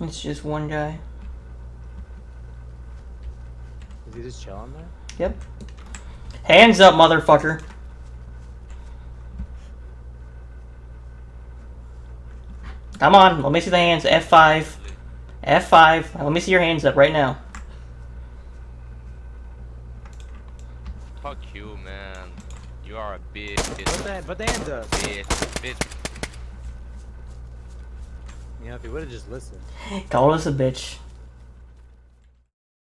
It's just one guy. Is he just chilling there? Yep. Hands up, motherfucker. Come on, let me see the hands. F5. F5. Let me see your hands up right now. Fuck you, man. You are a bitch, Put bitch, the, put the hands up. bitch, bitch. Yeah, if he would have just listened. Call us a bitch.